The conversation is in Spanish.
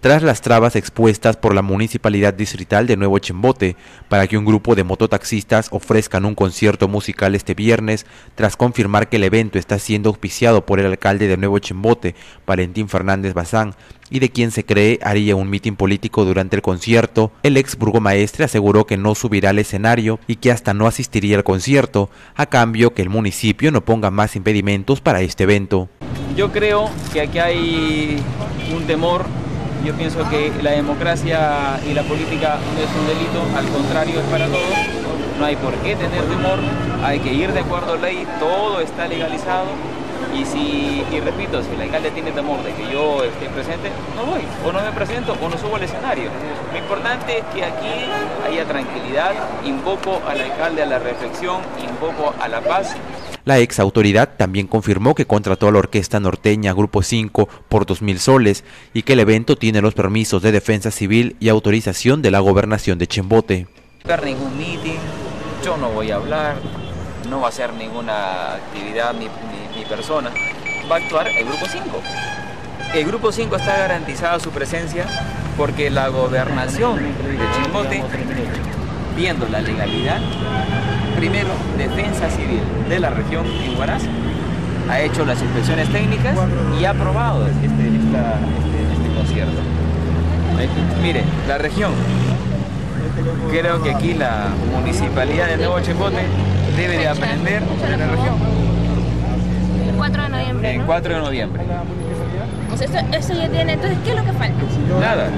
tras las trabas expuestas por la Municipalidad Distrital de Nuevo Chimbote para que un grupo de mototaxistas ofrezcan un concierto musical este viernes, tras confirmar que el evento está siendo auspiciado por el alcalde de Nuevo Chimbote, Valentín Fernández Bazán, y de quien se cree haría un mitin político durante el concierto, el ex burgomaestre aseguró que no subirá al escenario y que hasta no asistiría al concierto, a cambio que el municipio no ponga más impedimentos para este evento. Yo creo que aquí hay un temor yo pienso que la democracia y la política no es un delito, al contrario es para todos. No hay por qué tener temor, hay que ir de acuerdo a la ley, todo está legalizado. Y si, y repito, si el alcalde tiene temor de que yo esté presente, no voy, o no me presento, o no subo al escenario. Lo importante es que aquí haya tranquilidad, invoco al alcalde a la reflexión, invoco a la paz la ex autoridad también confirmó que contrató a la orquesta norteña Grupo 5 por 2.000 soles y que el evento tiene los permisos de defensa civil y autorización de la gobernación de Chimbote. Ningún meeting, yo no voy a hablar, no va a ser ninguna actividad ni, ni, persona, va a actuar el Grupo 5. El Grupo 5 está garantizada su presencia porque la gobernación de Chimbote, viendo la legalidad, primero Defensa Civil de la región en Huaraz ha hecho las inspecciones técnicas y ha aprobado este, este, este concierto. Mire, la región, creo que aquí la municipalidad de Nuevo Chimbote debe de aprender de la región. El 4 de noviembre. El 4 de noviembre. O sea, esto, esto ya tiene, entonces, ¿qué es lo que falta? Nada.